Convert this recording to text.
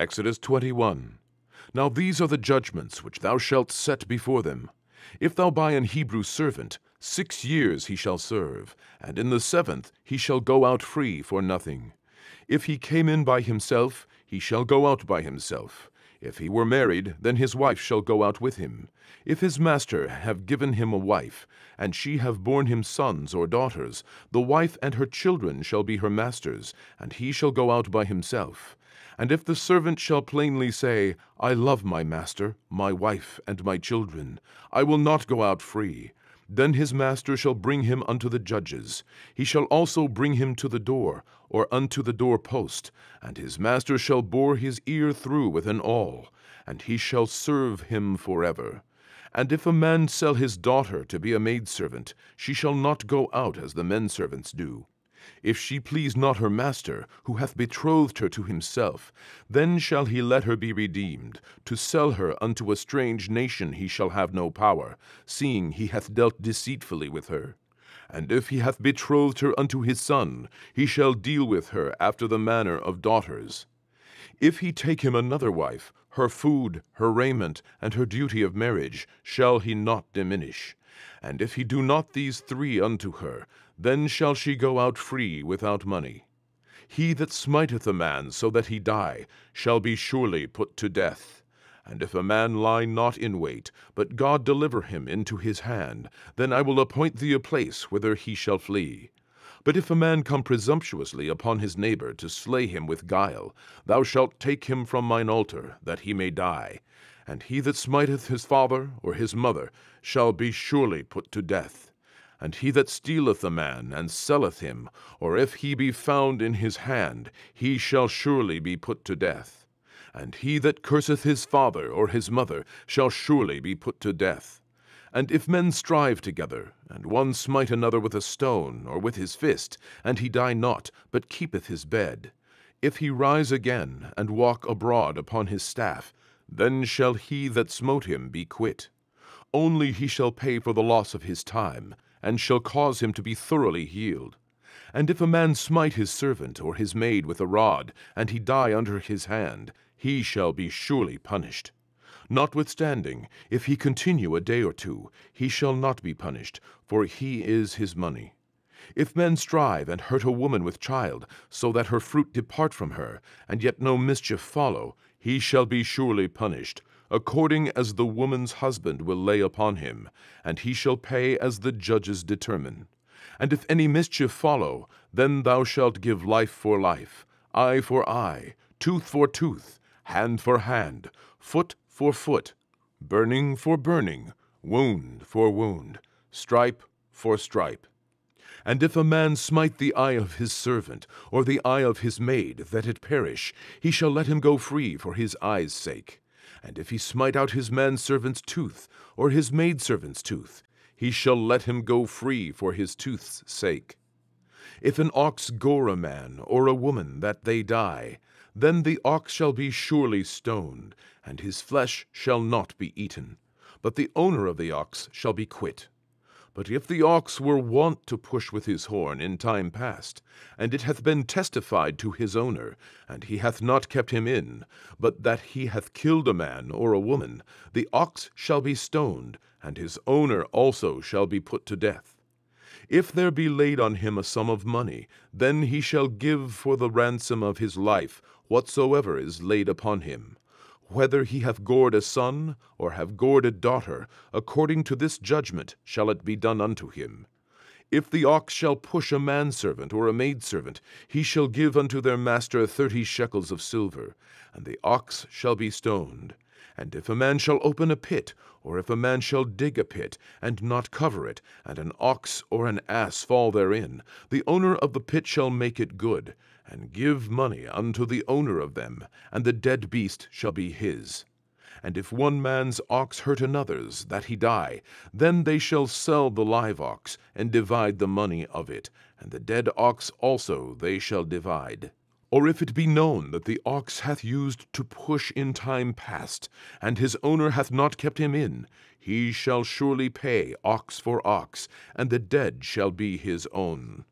Exodus 21. Now these are the judgments which thou shalt set before them. If thou buy an Hebrew servant, six years he shall serve, and in the seventh he shall go out free for nothing. If he came in by himself, he shall go out by himself. If he were married, then his wife shall go out with him. If his master have given him a wife, and she have borne him sons or daughters, the wife and her children shall be her master's, and he shall go out by himself. And if the servant shall plainly say, I love my master, my wife, and my children, I will not go out free, then his master shall bring him unto the judges. He shall also bring him to the door, or unto the door post, and his master shall bore his ear through with an awl, and he shall serve him forever. And if a man sell his daughter to be a maidservant, she shall not go out as the men servants do. If she please not her master, who hath betrothed her to himself, then shall he let her be redeemed. To sell her unto a strange nation he shall have no power, seeing he hath dealt deceitfully with her. And if he hath betrothed her unto his son, he shall deal with her after the manner of daughters. If he take him another wife, her food, her raiment, and her duty of marriage shall he not diminish. And if he do not these three unto her, then shall she go out free without money. He that smiteth a man so that he die shall be surely put to death. And if a man lie not in wait, but God deliver him into his hand, then I will appoint thee a place whither he shall flee. But if a man come presumptuously upon his neighbor to slay him with guile, thou shalt take him from mine altar, that he may die. And he that smiteth his father or his mother shall be surely put to death. And he that stealeth a man and selleth him, or if he be found in his hand, he shall surely be put to death. And he that curseth his father or his mother shall surely be put to death. And if men strive together, and one smite another with a stone or with his fist, and he die not, but keepeth his bed, if he rise again and walk abroad upon his staff, then shall he that smote him be quit. Only he shall pay for the loss of his time and shall cause him to be thoroughly healed. And if a man smite his servant or his maid with a rod, and he die under his hand, he shall be surely punished. Notwithstanding, if he continue a day or two, he shall not be punished, for he is his money. If men strive and hurt a woman with child, so that her fruit depart from her, and yet no mischief follow, he shall be surely punished, according as the woman's husband will lay upon him, and he shall pay as the judges determine. And if any mischief follow, then thou shalt give life for life, eye for eye, tooth for tooth, hand for hand, foot for foot, burning for burning, wound for wound, stripe for stripe. And if a man smite the eye of his servant, or the eye of his maid, that it perish, he shall let him go free for his eye's sake. And if he smite out his manservant's tooth, or his maidservant's tooth, he shall let him go free for his tooth's sake. If an ox gore a man or a woman that they die, then the ox shall be surely stoned, and his flesh shall not be eaten, but the owner of the ox shall be quit. But if the ox were wont to push with his horn in time past, and it hath been testified to his owner, and he hath not kept him in, but that he hath killed a man or a woman, the ox shall be stoned, and his owner also shall be put to death. If there be laid on him a sum of money, then he shall give for the ransom of his life whatsoever is laid upon him whether he hath gored a son, or have gored a daughter, according to this judgment shall it be done unto him. If the ox shall push a manservant or a maidservant, he shall give unto their master thirty shekels of silver, and the ox shall be stoned. And if a man shall open a pit, or if a man shall dig a pit, and not cover it, and an ox or an ass fall therein, the owner of the pit shall make it good, and give money unto the owner of them, and the dead beast shall be his. And if one man's ox hurt another's, that he die, then they shall sell the live ox, and divide the money of it, and the dead ox also they shall divide. Or if it be known that the ox hath used to push in time past, and his owner hath not kept him in, he shall surely pay ox for ox, and the dead shall be his own.